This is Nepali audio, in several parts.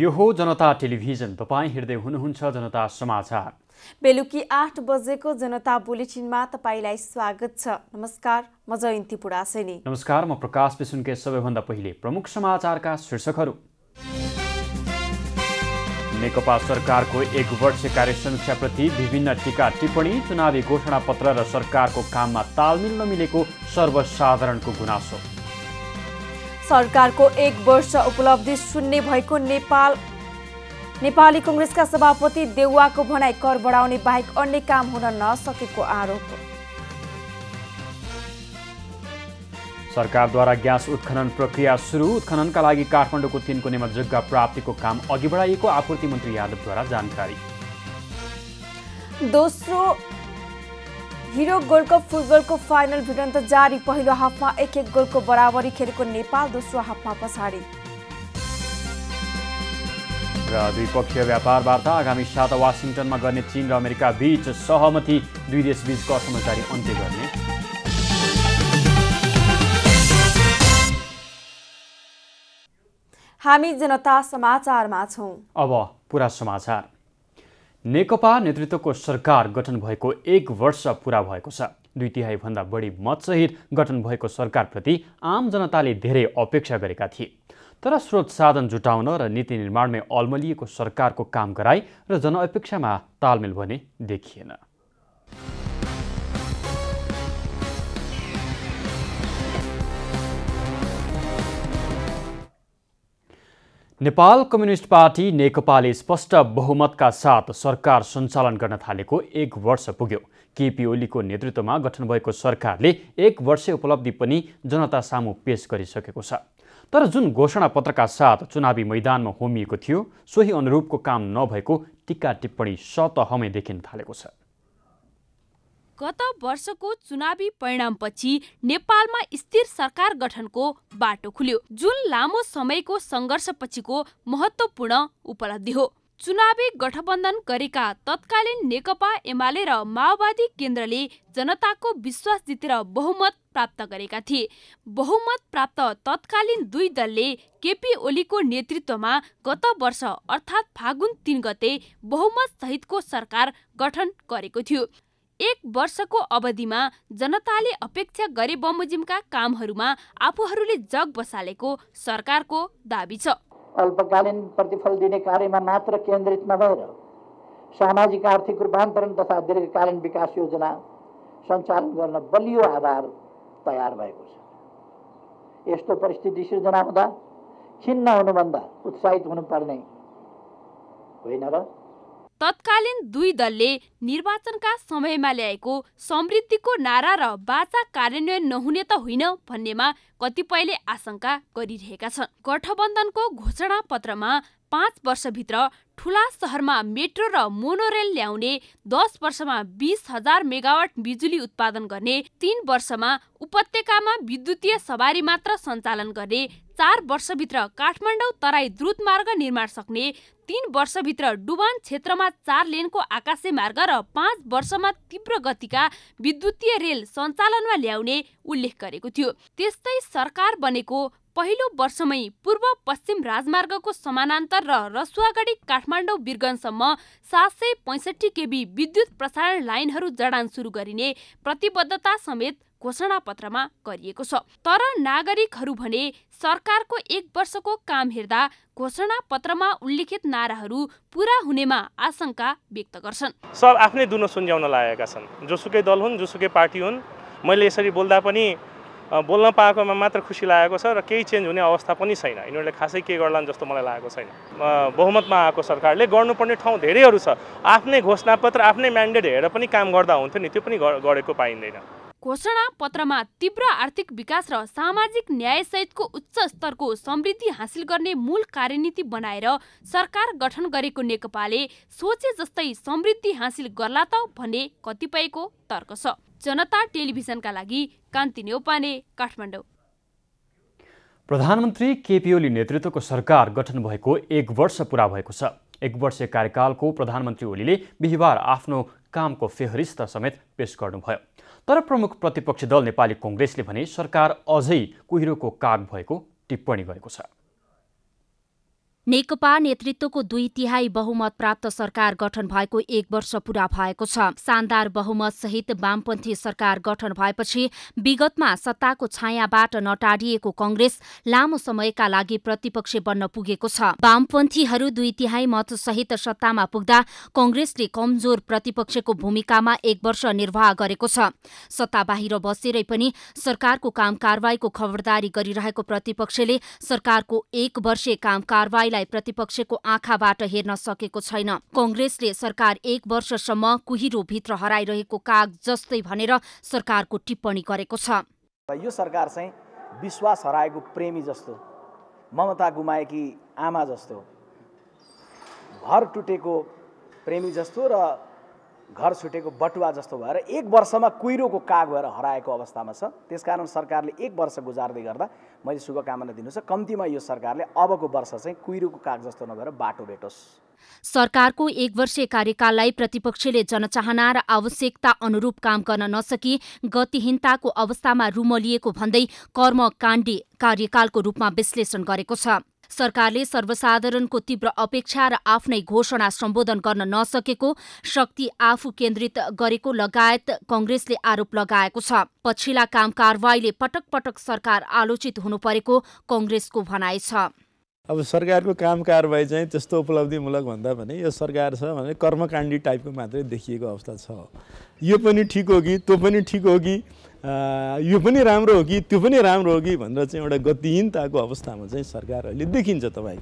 यो हो जनता टेलिभिजन। तपाईँ हेर्दै हुनुहुन्छ जनता समाचार। बेलुकी आठ बजेको जनता बुलेटिनमा तपाईँलाई स्वागत छ। नमस्कार म जयन्ती पुडासेनी नमस्कार म प्रकाश विसुनके सबैभन्दा पहिले प्रमुख समाचारका शीर्षकहरू। नेकपा सरकारको एक वर्ष कार्य समीक्षाप्रति विभिन्न टिका टिप्पणी चुनावी घोषणापत्र र सरकारको काममा तालमेल नमिलेको सर्वसाधारणको गुनासो। सरकारको एक वर्ष उपलब्धि शून्य भएको नेपाल नेपाली कङ्ग्रेसका सभापति देउवाको भनाई कर बढाउने बाहेक अन्य काम हुन नसकेको आरोप। सरकारद्वारा ग्यास उत्खनन प्रक्रिया सुरु। उत्खननका लागि काठमाडौँको तिन कुनेमा जग्गा प्राप्तिको काम अघि बढाइएको आपूर्ति मन्त्री यादवद्वारा जानकारी। दोस्रो हिरो गोल्ड कप फुटबलको फाइनल भिडन्त जारी पहिलो हाफमा एक एक गोलको बराबरी खेलेको नेपाल दोस्रो हाफमा पछाडि। र द्विपक्षीय व्यापार वार्ता आगामी साता वासिङटनमा गर्ने चीन र अमेरिका बीच सहमति दुई देश बीचको असमझदारी अन्त्य गर्ने। हामी जनता समाचारमा छौँ। अब पुरा समाचार। नेकपा नेतृत्वको सरकार गठन भएको एक वर्ष पुरा भएको छ। दुई तिहाईभन्दा बढी मतसहित गठन भएको सरकारप्रति आम जनताले धेरै अपेक्षा गरेका थिए। तर स्रोत साधन जुटाउन र नीति निर्माणमै अल्मलिएको सरकारको काम गराई र जनअपेक्षामा तालमेल भने देखिएन। नेपाल कम्युनिस्ट पार्टी नेकपाले स्पष्ट बहुमतका साथ सरकार सञ्चालन गर्न थालेको एक वर्ष पुग्यो। केपी ओलीको नेतृत्वमा गठन भएको सरकारले एक वर्ष उपलब्धि पनि जनता सामु पेश गरिसकेको छ। तर जुन घोषणापत्रका साथ चुनावी मैदानमा होमिएको थियो सोही अनुरूपको काम नभएको टिक्का टिप्पणी सतहमै देखिन थालेको छ। गत वर्षको चुनावी परिणामपछि नेपालमा स्थिर सरकार गठनको बाटो खुल्यो। जुन लामो समयको सङ्घर्षपछिको महत्त्वपूर्ण उपलब्धि हो। चुनावी गठबन्धन गरेका तत्कालीन नेकपा एमाले र माओवादी केन्द्रले जनताको विश्वास जितेर बहुमत प्राप्त गरेका थिए। बहुमत प्राप्त तत्कालीन दुई दलले केपी ओलीको नेतृत्वमा गत वर्ष अर्थात् फागुन तिन गते बहुमत सहितको सरकार गठन गरेको थियो। एक वर्षको अवधिमा जनताले अपेक्षा गरे बमोजिमका कामहरूमा आफूहरूले जग बसालेको सरकारको दावी छ। अल्पकालीन प्रतिफल दिने कार्यमा मात्र केन्द्रित नभएर सामाजिक आर्थिक रूपान्तरण तथा दीर्घकालीन विकास योजना सञ्चालन गर्न बलियो आधार तयार भएको छ। यस्तो परिस्थिति सिर्जना हुँदा खिन्न हुनुभन्दा उत्साहित हुनुपर्ने होइन र? तत्कालीन दुई दलले निर्वाचनका समयमा ल्याएको समृद्धिको नारा र बाचा कार्यान्वयन नहुने त होइन भन्नेमा कतिपयले आशंका गरिरहेका छन्। गठबन्धनको घोषणा पत्रमा पाँच वर्षभित्र ठुला सहरमा मेट्रो र मोनोरेल ल्याउने दस वर्षमा बिस हजार मेगावाट बिजुली उत्पादन गर्ने तीन वर्षमा उपत्यकामा विद्युतीय सवारी मात्र सञ्चालन गर्ने चार वर्षभित्र काठमाडौँ तराई द्रुत मार्ग निर्माण सक्ने तीन वर्षभित्र डुबान क्षेत्रमा चार लेनको आकाशे मार्ग र पाँच वर्षमा तीव्र गतिका विद्युतीय रेल सञ्चालनमा ल्याउने उल्लेख गरेको थियो। त्यस्तै सरकार बनेको पहिलो वर्षमै पूर्व पश्चिम राजमार्गको समानान्तर र रसुवागढी काठमाडौँ बिरगन्जसम्म सात सय पैँसठी केबी विद्युत प्रसारण लाइनहरू जडान सुरु गरिने प्रतिबद्धता समेत घोषणा पत्रमा गरिएको छ। तर नागरिकहरू भने सरकारको एक वर्षको काम हेर्दा घोषणा पत्रमा उल्लेखित नाराहरू पुरा हुनेमा आशंका व्यक्त गर्छन्। सब आफ्नै दुनो सुन्ज्याउन लागेका छन्। जोसुकै दल हुन् जोसुकै पार्टी हुन्। मैले यसरी बोल्दा पनि बोल्न पाएकोमा मात्र खुसी लागेको छ र केही चेन्ज हुने अवस्था पनि छैन। यिनीहरूले खासै के गर्लान् जस्तो मलाई लागेको छैन। बहुमतमा आएको सरकारले गर्नुपर्ने ठाउँ धेरैहरू छ। आफ्नै घोषणापत्र आफ्नै म्यान्डेट हेरेर पनि काम गर्दा हुन्थ्यो नि त्यो पनि गरेको पाइँदैन। घोषणा पत्रमा तीव्र आर्थिक विकास र सामाजिक न्याय सहितको उच्च स्तरको समृद्धि हासिल गर्ने मूल कार्यनीति बनाएर सरकार गठन गरेको नेकपाले सोचे जस्तै समृद्धि हासिल गर्ला त भन्ने कतिपयको तर्क छ। जनता टेलिभिजनका लागि कान्ति नेौपाने काठमाडौँ। प्रधानमन्त्री केपी ओली नेतृत्वको सरकार गठन भएको एक वर्ष पुरा भएको छ। एक वर्ष कार्यकालको प्रधानमन्त्री ओलीले बिहिबार आफ्नो कामको फेहरिस्त समेत पेश गर्नुभयो। तर प्रमुख प्रतिपक्षी दल नेपाली कङ्ग्रेसले भने सरकार अझै कुहिरोको काग भएको टिप्पणी गरेको छ। नेकपा नेतृत्वको दुई तिहाई बहुमत प्राप्त सरकार गठन भएको एक वर्ष पूरा भएको छ। शानदार बहुमत सहित वामपन्थी सरकार गठन भएपछि विगतमा सत्ताको छायाबाट नटारिएको कंग्रेस लामो समयका लागि प्रतिपक्ष बन्न पुगेको छ। वामपन्थीहरू दुई तिहाई मत सहित सत्तामा पुग्दा कंग्रेसले कमजोर प्रतिपक्षको भूमिकामा एक वर्ष निर्वाह गरेको छ। सत्ता बाहिर बसेरै पनि सरकारको काम कारवाहीको खबरदारी गरिरहेको प्रतिपक्षले सरकारको एक वर्षे काम कारवाहीलाई प्रतिपक्षको आँखाबाट हेर्न सकेको छैन। कंग्रेसले सरकार एक वर्षसम्म कुहिरोभित्र हराइरहेको काग जस्तै भनेर सरकारको टिप्पणी गरेको छ। यो सरकार चाहिँ विश्वास हराएको प्रेमी जस्तो ममता गुमाएकी आमा जस्तो घर टुटेको प्रेमी जस्तो र घर छुटेको बटुवा जस्तो भएर एक वर्षमा कुहिरोको काग भएर हराएको अवस्थामा छ। त्यसकारण सरकारले एक वर्ष गुजार्दै गर्दा मैले शुभकामना दिनु छ कम्तीमा यो सरकारले अबको वर्ष चाहिँ कुहिरोको काग जस्तो नभएर बाटो भेटोस्। सरकारको एक वर्षीय कार्यकाललाई प्रतिपक्षले जनचाहना र आवश्यकता अनुरूप काम गर्न नसकी गतिहीनताको अवस्थामा रुमलिएको भन्दै कर्मकाण्डी कार्यकालको रूपमा विश्लेषण गरेको छ। सरकारले सर्वसाधारणको तीव्र अपेक्षा र आफ्नै घोषणा सम्बोधन गर्न नसकेको शक्ति आफू केन्द्रित गरेको लगायत कंग्रेसले आरोप लगाएको छ। पछिल्ला काम कारवाहीले पटक पटक सरकार आलोचित हुनु परेको कंग्रेसको भनाइ छ। अब सरकारको काम कारवाही चाहिँ त्यस्तो उपलब्धिमूलक भन्दा भने यो सरकार छ भने कर्मकाण्डी टाइपको मात्रै देखिएको अवस्था छ। यो पनि ठिक हो कि त्यो पनि ठिक हो कि? यो पनि राम्रो हो कि त्यो पनि राम्रो हो कि भनेर चाहिँ एउटा गतिहीनताको अवस्थामा चाहिँ सरकार अहिले देखिन्छ तपाईँ।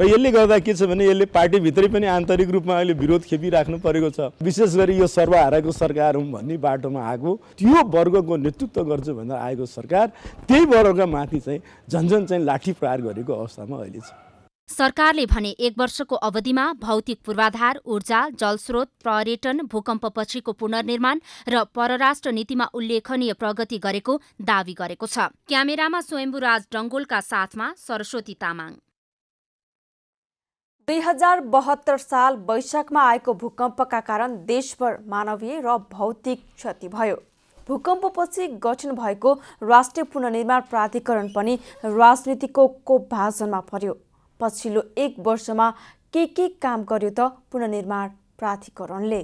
र यसले गर्दा के छ भने यसले पार्टीभित्रै पनि आन्तरिक रूपमा अहिले विरोध खेपिराख्नु परेको छ। विशेष गरी यो सर्वहाराको सरकार हुँ भन्ने बाटोमा आएको त्यो वर्गको नेतृत्व गर्छु भनेर आएको सरकार त्यही वर्गका माथि चाहिँ झन्झन चाहिँ लाठी प्रहार गरेको अवस्थामा अहिले छ। सरकारले भने एक वर्षको अवधिमा भौतिक पूर्वाधार ऊर्जा जलस्रोत पर्यटन भूकम्पपछिको पुनर्निर्माण र परराष्ट्र नीतिमा उल्लेखनीय प्रगति गरेको दावी गरेको छ। क्यामेरामा स्वयम्भुराज डङ्गोलका साथमा सरस्वती तामाङ। दुई हजार बहत्तर साल वैशाखमा आएको भूकम्पका कारण देशभर मानवीय र भौतिक क्षति भयो। भूकम्पपछि गठन भएको राष्ट्रिय पुनर्निर्माण प्राधिकरण पनि राजनीतिको कोपभाजनमा पर्यो। पछिल्लो एक वर्षमा के के काम गर्यो त पुनर्निर्माण प्राधिकरणले?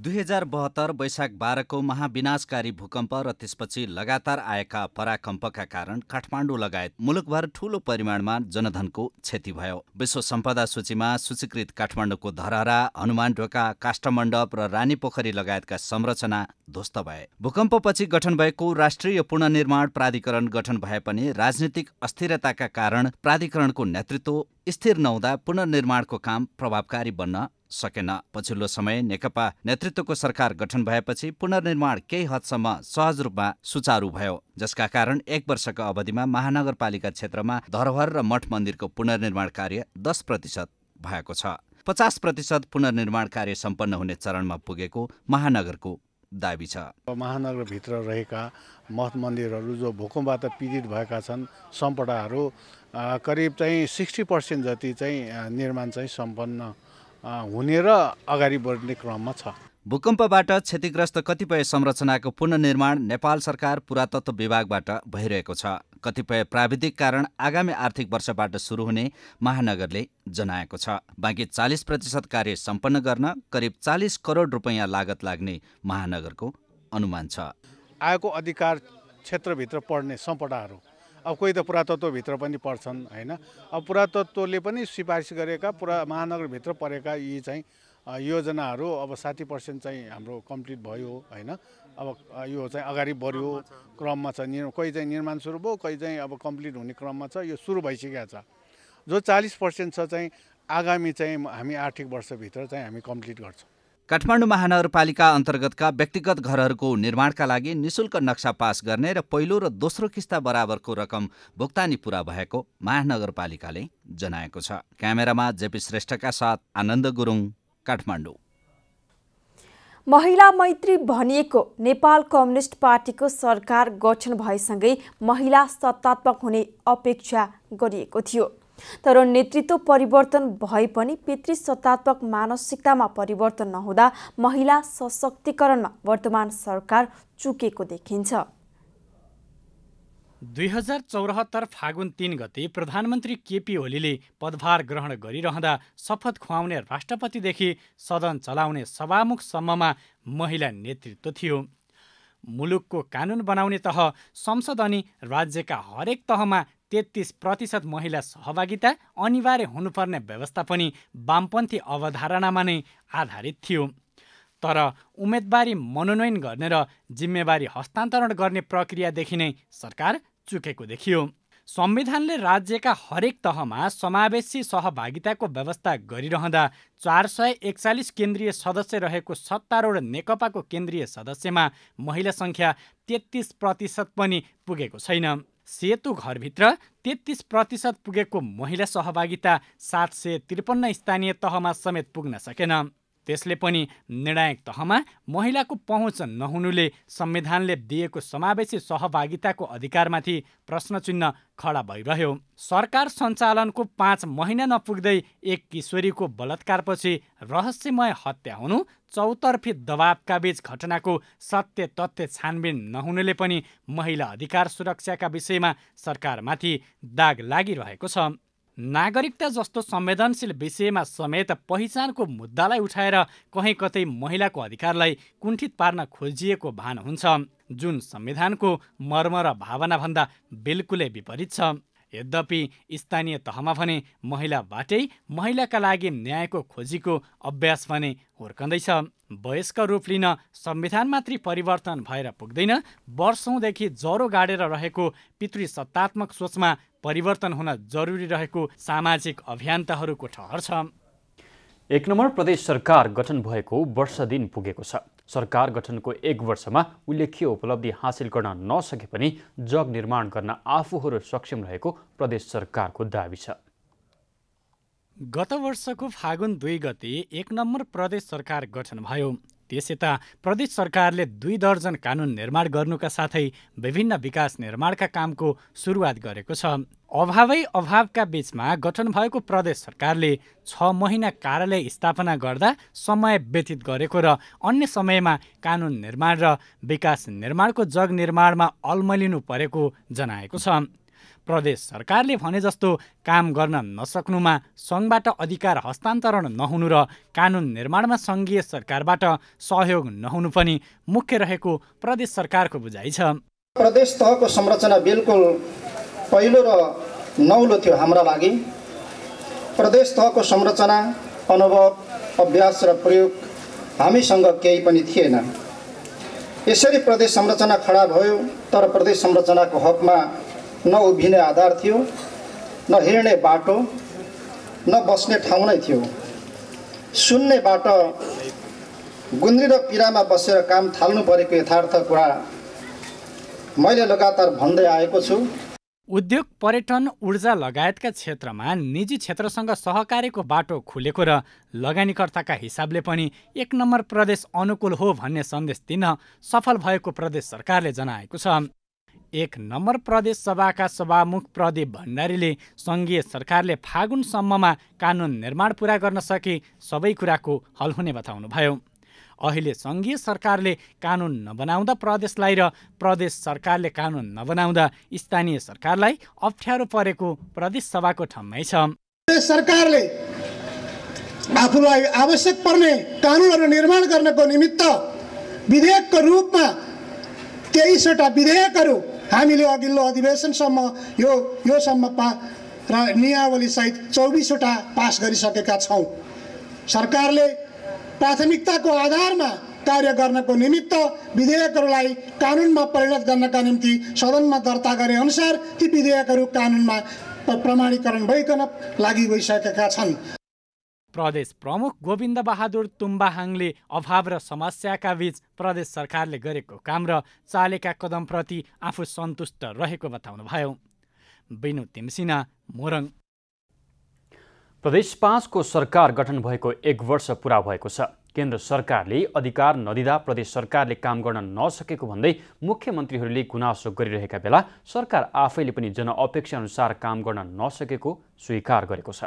दुई हजार बहत्तर वैशाख बाह्रको महाविनाशकारी भूकम्प र त्यसपछि लगातार आएका पराकम्पका कारण काठमाडौँ लगायत मुलुकभर ठूलो परिमाणमा जनधनको क्षति भयो। विश्व सम्पदा सूचीमा सूचीकृत काठमाडौँको धरहरा हनुमान ढोका काष्ठमण्डप र रानी पोखरी लगायतका संरचना ध्वस्त भए। भूकम्पपछि गठन भएको राष्ट्रिय पुनर्निर्माण प्राधिकरण गठन भए पनि राजनीतिक अस्थिरताका कारण प्राधिकरणको नेतृत्व स्थिर नहुँदा पुनर्निर्माणको काम प्रभावकारी बन्न सकेन। पछिल्लो समय नेकपा नेतृत्वको सरकार गठन भएपछि पुनर्निर्माण केही हदसम्म सहज रूपमा सुचारू भयो जसका कारण एक वर्षको अवधिमा महानगरपालिका क्षेत्रमा धरोहर र मठ मन्दिरको पुनर्निर्माण कार्य दस प्रतिशत भएको छ। पचास प्रतिशत पुनर्निर्माण कार्य सम्पन्न हुने चरणमा पुगेको महानगरको दावी छ। महानगरभित्र रहेका मठ मन्दिरहरू जो भूकम्पबाट पीडित भएका छन् सम्पदाहरू करिब चाहिँ सिक्सटी पर्सेन्ट जति चाहिँ निर्माण चाहिँ सम्पन्न हुने र अगाडि बढ्ने क्रममा छ। भूकम्पबाट क्षतिग्रस्त कतिपय संरचनाको पुनर्निर्माण नेपाल सरकार पुरातत्व विभागबाट भइरहेको छ। कतिपय प्राविधिक कारण आगामी आर्थिक वर्षबाट सुरु हुने महानगरले जनाएको छ। बाँकी चालिस प्रतिशत कार्य सम्पन्न गर्न करिब चालिस करोड रुपियाँ लागत लाग्ने महानगरको अनुमान छ। आएको अधिकार क्षेत्रभित्र पर्ने सम्पदाहरू अब कोही त पुरातत्वभित्र पनि पर्छन् होइन? अब पुरातत्वले पनि सिफारिस गरेका पुरा महानगरभित्र परेका यी चाहिँ योजनाहरू अब साठी पर्सेन्ट चाहिँ हाम्रो कम्प्लिट भयो होइन? अब यो चाहिँ अगाडि बढ्यो क्रममा छ। निर् कोही चाहिँ निर्माण सुरु भयो कोही चाहिँ अब कम्प्लिट हुने क्रममा छ। यो सुरु भइसकेको छ। जो चालिस पर्सेन्ट छ चाहिँ आगामी चाहिँ हामी आर्थिक वर्षभित्र चाहिँ हामी कम्प्लिट गर्छौँ। काठमाडौँ महानगरपालिका अन्तर्गतका व्यक्तिगत घरहरूको निर्माणका लागि निशुल्क नक्सा पास गर्ने र पहिलो र दोस्रो किस्ता बराबरको रकम भुक्तानी पुरा भएको महानगरपालिकाले जनाएको छ। क्यामेरामा जेपी श्रेष्ठका साथ आनन्द गुरुङ काठमाडौँ। महिला मैत्री भनिएको नेपाल कम्युनिस्ट पार्टीको सरकार गठन भएसँगै महिला सत्तात्मक हुने अपेक्षा गरिएको थियो। तर नेतृत्व परिवर्तन भए पनि पितृसत्तात्मक मानसिकतामा परिवर्तन नहुँदा महिला सशक्तिकरणमा वर्तमान सरकार चुकेको देखिन्छ। दुई हजार चौरात्तर फागुन तिन गते प्रधानमन्त्री केपी ओलीले पदभार ग्रहण गरिरहँदा शपथ खुवाउने राष्ट्रपतिदेखि सदन चलाउने सभामुखसम्ममा महिला नेतृत्व थियो। मुलुकको कानुन बनाउने तह संसद अनि राज्यका हरेक तहमा तेत्तिस प्रतिशत महिला सहभागिता अनिवार्य हुनुपर्ने व्यवस्था पनि वामपन्थी अवधारणामा नै आधारित थियो। तर उम्मेदवारी मनोनयन गर्ने र जिम्मेवारी हस्तान्तरण गर्ने प्रक्रियादेखि नै सरकार चुकेको देखियो। संविधानले राज्यका हरेक तहमा समावेशी सहभागिताको व्यवस्था गरिरहँदा चार सय एकचालिस केन्द्रीय सदस्य रहेको सत्तारूढ नेकपाको केन्द्रीय सदस्यमा महिला सङ्ख्या तेत्तिस प्रतिशत पनि पुगेको छैन। सेतु घरभित्र तेत्तिस प्रतिशत पुगेको महिला सहभागिता सात सय त्रिपन्न स्थानीय तहमा समेत पुग्न सकेन। त्यसले पनि निर्णायक तहमा महिलाको पहुँच नहुनुले संविधानले दिएको समावेशी सहभागिताको अधिकारमाथि प्रश्न चिन्ह खडा भइरह्यो। सरकार सञ्चालनको पाँच महिना नपुग्दै एक किशोरीको बलात्कारपछि रहस्यमय हत्या हुनु चौतर्फी दबावका बीच घटनाको सत्य तथ्य छानबिन नहुनुले पनि महिला अधिकार सुरक्षाका विषयमा सरकारमाथि दाग लागिरहेको छ। नागरिकता जस्तो संवेदनशील विषयमा समेत पहिचानको मुद्दालाई उठाएर कहीँ कतै महिलाको अधिकारलाई कुण्ठित पार्न खोजिएको भान हुन्छ। जुन संविधानको मर्म र भावनाभन्दा बिल्कुलै विपरीत छ। यद्यपि स्थानीय तहमा भने महिलाबाटै महिलाका लागि न्यायको खोजीको अभ्यास भने हुर्कँदैछ। वयस्क रूप लिन संविधान मात्रै परिवर्तन भएर पुग्दैन वर्षौँदेखि ज्वरो गाडेर रहेको पितृसत्तात्मक सोचमा परिवर्तन हुन जरुरी रहेको सामाजिक अभियन्ताहरूको ठहर छ। एक नम्बर प्रदेश सरकार गठन भएको वर्ष दिन पुगेको छ। सरकार गठनको एक वर्षमा उल्लेख्य उपलब्धि हासिल गर्न नसके पनि जग निर्माण गर्न आफूहरू सक्षम रहेको प्रदेश सरकारको दावी छ। गत वर्षको फागुन दुई गते एक नम्बर प्रदेश सरकार गठन भयो। त्यस यता प्रदेश सरकारले दुई दर्जन कानुन निर्माण गर्नुका साथै विभिन्न विकास निर्माणका कामको सुरुवात गरेको छ। अभावै अभावका बीचमा गठन भएको प्रदेश सरकारले छ महिना कार्यालय स्थापना गर्दा समय व्यतीत गरेको र अन्य समयमा कानुन निर्माण र विकास निर्माणको जग निर्माणमा अल्मलिनु परेको जनाएको छ। प्रदेश सरकारले भने जस्तो काम गर्न नसक्नुमा सङ्घबाट अधिकार हस्तान्तरण नहुनु र कानुन निर्माणमा सङ्घीय सरकारबाट सहयोग नहुनु पनि मुख्य रहेको प्रदेश सरकारको बुझाइ छ। प्रदेश तहको संरचना बिल्कुल पहिलो र नौलो थियो हाम्रा लागि। प्रदेश तहको संरचना अनुभव अभ्यास र प्रयोग हामीसँग केही पनि थिएन। यसरी प्रदेश संरचना खडा भयो तर प्रदेश संरचनाको हकमा न उभिने आधार थियो न हिँड्ने बाटो न बस्ने ठाउँ नै थियो। सुन्ने बाटो गुन्द्री र पिरामा बसेर काम थाल्नु परेको यथार्थ कुरा मैले लगातार भन्दै आएको छु। उद्योग पर्यटन ऊर्जा लगायतका क्षेत्रमा निजी क्षेत्रसँग सहकार्यको बाटो खुलेको र लगानीकर्ताका हिसाबले पनि एक नम्बर प्रदेश अनुकूल हो भन्ने सन्देश दिन सफल भएको प्रदेश सरकारले जनाएको छ। एक नम्बर प्रदेश सभाका सभामुख प्रदीप भण्डारीले सङ्घीय सरकारले फागुनसम्ममा कानुन निर्माण पुरा गर्न सके सबै कुराको हल हुने बताउनुभयो। अहिले सङ्घीय सरकारले कानुन नबनाउँदा प्रदेशलाई र प्रदेश सरकारले कानुन नबनाउँदा स्थानीय सरकारलाई अप्ठ्यारो परेको प्रदेश सभाको ठम्मै छ। सरकारले आफूलाई आवश्यक पर्ने कानुनहरू निर्माण गर्नको निमित्त विधेयकको रूपमा तेइसवटा विधेयकहरू हामीले अघिल्लो अधिवेशनसम्म यो योसम्म पा र नियावलीसहित चौबिसवटा पास गरिसकेका छौँ। सरकारले प्राथमिकताको आधारमा कार्य गर्नको निमित्त विधेयकहरूलाई कानुनमा परिणत गर्नका निम्ति सदनमा दर्ता गरे अनुसार ती विधेयकहरू कानुनमा प्रमाणीकरण भइकन लागि गइसकेका छन्। प्रदेश प्रमुख गोविन्द बहादुर तुम्बाहाङले अभाव र समस्याका बीच प्रदेश सरकारले गरेको काम र चालेका कदमप्रति आफू सन्तुष्ट रहेको बताउनुभयो। बिनु तिमसिना मोरङ। प्रदेश पाँचको सरकार गठन भएको एक वर्ष पुरा भएको छ। केन्द्र सरकारले अधिकार नदिँदा प्रदेश सरकारले काम गर्न नसकेको भन्दै मुख्यमन्त्रीहरूले गुनासो गरिरहेका बेला सरकार आफैले पनि जनअपेक्षा अनुसार काम गर्न नसकेको स्वीकार गरेको छ।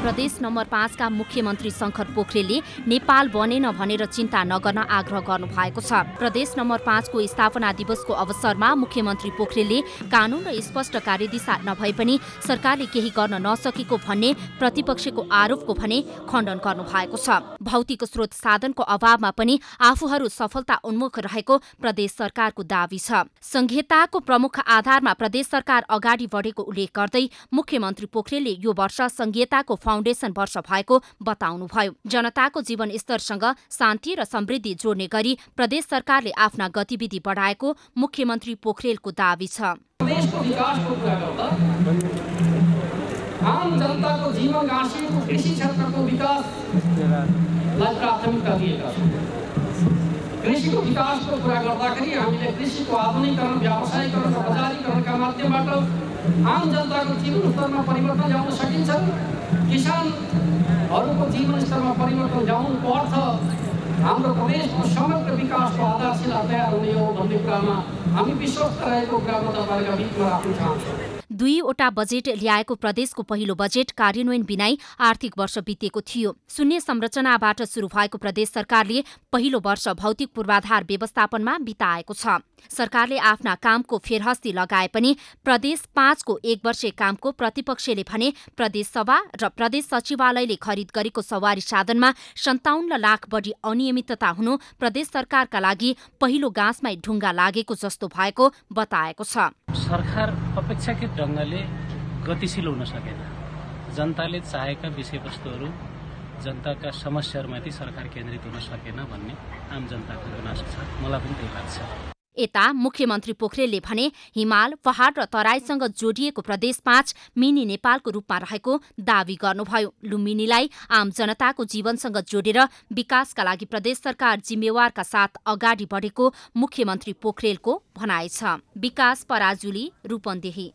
प्रदेश नम्बर पाँचका मुख्यमन्त्री शङ्कर पोखरेलले नेपाल बनेन भनेर चिन्ता नगर्न आग्रह गर्नुभएको छ। प्रदेश नम्बर पाँचको स्थापना दिवसको अवसरमा मुख्यमन्त्री पोखरेलले कानून र स्पष्ट कार्यदिशा नभए पनि सरकारले केही गर्न नसकेको भन्ने प्रतिपक्षको आरोपको भने खण्डन गर्नु भएको छ। भौतिक स्रोत साधनको अभावमा पनि आफूहरू सफलता उन्मुख रहेको प्रदेश सरकारको दावी छ। संहिताको प्रमुख आधारमा प्रदेश सरकार अगाडि बढेको उल्लेख गर्दै मुख्यमन्त्री पोखरेलले यो वर्ष संहिताको फाउन्डेसन वर्ष भएको बताउनुभयो। जनताको जीवन स्तरसँग शान्ति र समृद्धि जोड्ने गरी प्रदेश सरकारले आफ्ना गतिविधि बढाएको मुख्यमन्त्री पोखरेलको दावी छ। आम जनताको जीवन गाँसिएको कृषि क्षेत्रको विकासलाई प्राथमिकता दिएका कृषिको विकासको कुरा गर्दाखेरि हामीले कृषिको आधुनिकरण व्यावसायीकरण बजारीकरणका माध्यमबाट आम जनताको जीवन स्तरमा परिवर्तन ल्याउन सकिन्छ किसानहरूको जीवन स्तरमा परिवर्तन ल्याउनुको अर्थ हाम्रो प्रदेशको समग्र विकासको आधारशिला तयार हुने हो भन्ने कुरामा हामी विश्वस्त रहेको कुरा म तपाईँहरूका बिचमा राख्न चाहन्छु। दुईवटा बजेट ल्याएको प्रदेशको पहिलो बजेट कार्यान्वयन बिनाई आर्थिक वर्ष बितेको थियो। शून्य संरचनाबाट सुरु भएको प्रदेश सरकारले पहिलो वर्ष भौतिक पूर्वाधार व्यवस्थापनमा बिताएको छ। सरकारले आफ्ना कामको फेरहस्ती लगाए पनि प्रदेश पाँचको एक वर्षे कामको प्रतिपक्षले भने प्रदेश सभा र प्रदेश सचिवालयले खरिद गरेको सवारी साधनमा सन्ताउन्न लाख बढी अनियमितता हुनु प्रदेश सरकारका लागि पहिलो गाँसमै ढुङ्गा लागेको जस्तो भएको बताएको छ। सरकार अपेक्षाकृत ढङ्गले गतिशील हुन सकेन। जनताले चाहेका विषयवस्तुहरू जनताका समस्याहरूमाथि सरकार केन्द्रित हुन सकेन भन्ने आम जनताको गुनासो छ। मलाई पनि त्यही लाग्छ। यता मुख्यमन्त्री पोखरेलले भने हिमाल पहाड र तराईसँग जोडिएको प्रदेश पाँच मिनी नेपालको रूपमा रहेको दावी गर्नुभयो। लुम्बिनीलाई आम जनताको जीवनसँग जोडेर विकासका लागि प्रदेश सरकार जिम्मेवारका साथ अगाडि बढेको मुख्यमन्त्री पोखरेलको भनाइ छ। विकास पराजुली रूपन्देही।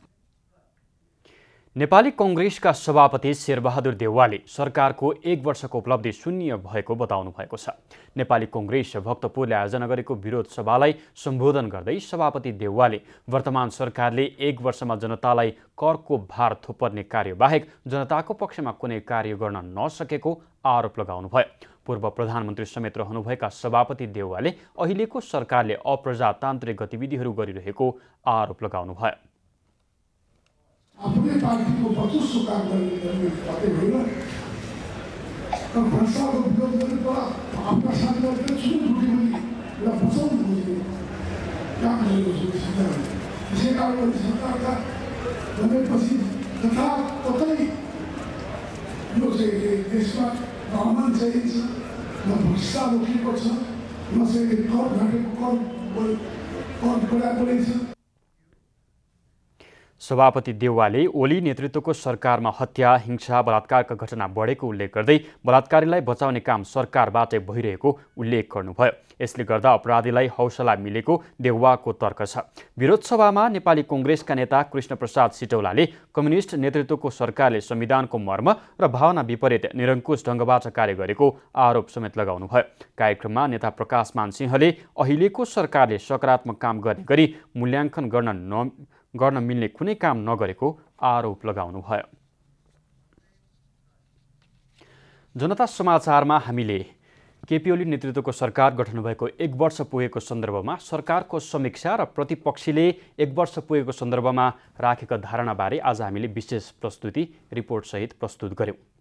नेपाली कङ्ग्रेसका सभापति शेरबहादुर देउवाले सरकारको एक वर्षको उपलब्धि शून्य भएको बताउनु भएको छ। नेपाली कङ्ग्रेस भक्तपुरले आयोजना गरेको विरोध सभालाई सम्बोधन गर्दै सभापति देउवाले वर्तमान सरकारले एक वर्षमा जनतालाई करको भार थोपर्ने कार्यबाहेक जनताको पक्षमा कुनै कार्य गर्न नसकेको आरोप लगाउनुभयो। पूर्व प्रधानमन्त्री समेत रहनुभएका सभापति देउवाले अहिलेको सरकारले अप्रजातान्त्रिक गतिविधिहरू गरिरहेको आरोप लगाउनुभयो। आफ्नै पार्टीको वर्चस्व काम गर्ने गर्ने मात्रै होइन र भ्रष्टाचारको विरोध गर्ने तर आफ्ना साथीहरूले छुट्टी छुट्टी पनि एउटा बचाउनु खोज्ने काम गरेको छु सरकारले त्यसै कारण सरकारका भनेपछि जताततै यो चाहिँ देशमा न अमान चाहिन्छ न भ्रष्टाचार रोकिएको छ न चाहिँ कर घटेको कर कर बढाएको छ सभापति देउवाले ओली नेतृत्वको सरकारमा हत्या हिंसा बलात्कारका घटना बढेको उल्लेख गर्दै बलात्कारीलाई बचाउने काम सरकारबाटै भइरहेको उल्लेख गर्नुभयो। यसले गर्दा अपराधीलाई हौसला मिलेको देउवाको तर्क छ। विरोध सभामा नेपाली कङ्ग्रेसका नेता कृष्णप्रसाद सिटौलाले कम्युनिस्ट नेतृत्वको सरकारले संविधानको मर्म र भावना विपरीत निरङ्कुश ढङ्गबाट कार्य गरेको आरोप समेत लगाउनुभयो। कार्यक्रममा नेता प्रकाशमान सिंहले अहिलेको सरकारले सकारात्मक काम गर्ने गरी मूल्याङ्कन गर्न न गर्न मिल्ने कुनै काम नगरेको आरोप लगाउनुभयो। जनता समाचारमा हामीले केपी ओली नेतृत्वको सरकार गठन भएको एक वर्ष पुगेको सन्दर्भमा सरकारको समीक्षा र प्रतिपक्षीले एक वर्ष पुगेको सन्दर्भमा राखेका धारणाबारे आज हामीले विशेष प्रस्तुति रिपोर्टसहित प्रस्तुत गऱ्यौँ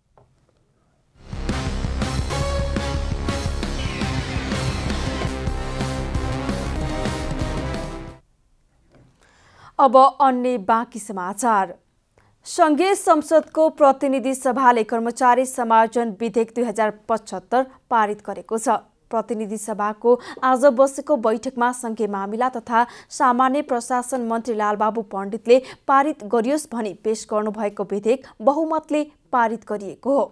अब अन्य बाँकी समाचार। सङ्घीय संसदको प्रतिनिधि सभाले कर्मचारी समायोजन विधेयक दुई हजार पचहत्तर पारित गरेको छ। प्रतिनिधि सभाको आज बसेको बैठकमा सङ्घीय मामिला तथा सामान्य प्रशासन मन्त्री लालबाबु पण्डितले पारित गरियोस् भनी पेश गर्नुभएको विधेयक बहुमतले पारित गरिएको हो।